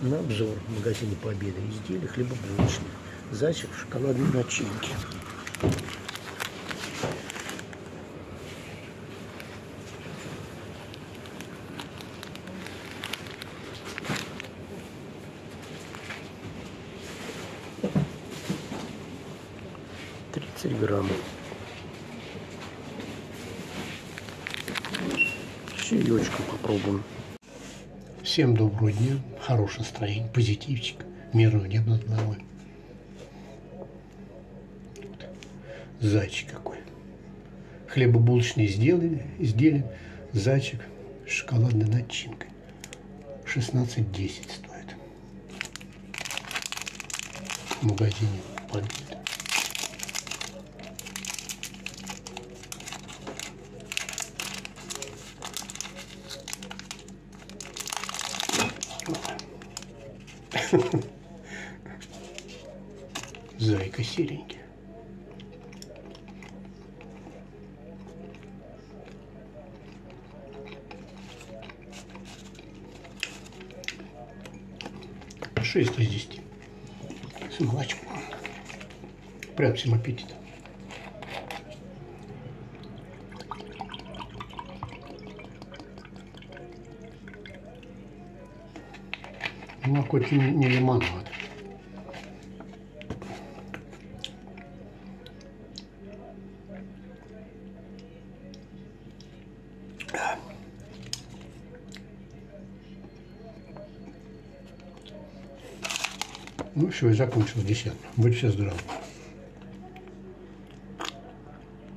На обзор в магазине Победа изделия хлебобулочных. Зайчик в шоколадной начинке. Тридцать грамм. Чаечку попробуем. Всем доброго дня, хорошее настроение, позитивчик, мирного неба над головой. Зайчик какой. Хлебобулочные изделия, изделия, зайчик с шоколадной начинкой. 16,10 стоит. В магазине Победа. Зайка серенький. Шесть из десяти. С молочком. Прям всем аппетита. Ну, хоть не, не лимонад. Ну все, и закончил десерт. Будьте здоровы.